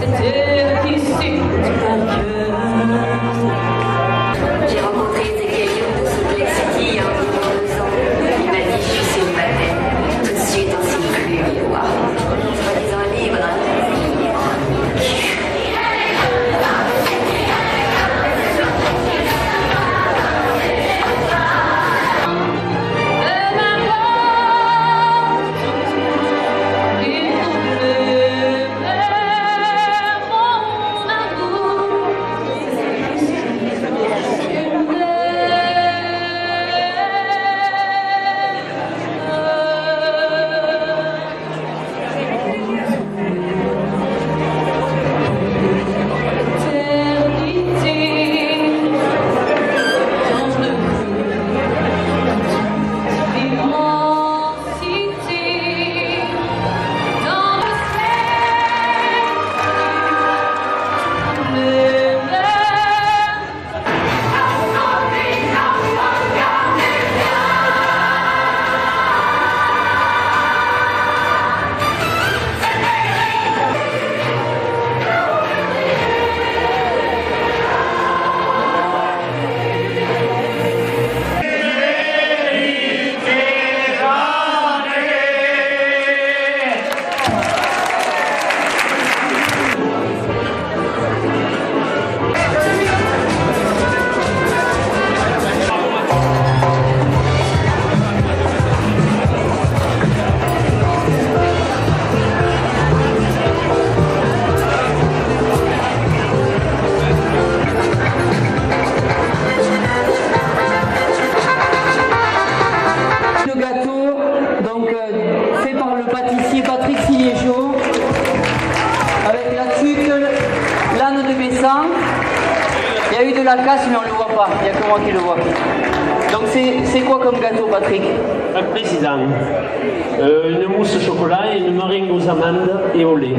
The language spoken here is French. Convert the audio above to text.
today. La casse, mais on ne le voit pas. Il n'y a que moi qui le vois. Donc c'est quoi comme gâteau, Patrick? Un président. Euh, une mousse au chocolat et une meringue aux amandes et au lait.